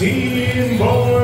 Team Boy